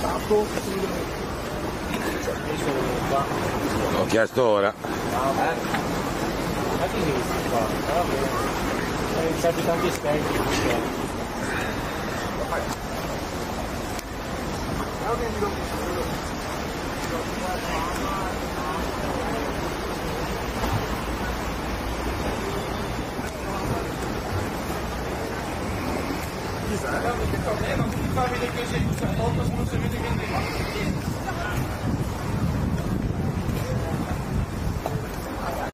capo. L'ho chiesto ora. Ma che inizi qua? Bene. C'è tanti specchi. Chissà, non Mal wieder gesehen, dass der Autos muss er wieder gesehen.